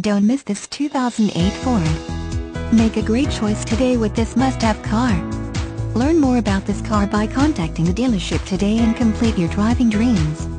Don't miss this 2008 Ford. Make a great choice today with this must-have car. Learn more about this car by contacting the dealership today and complete your driving dreams.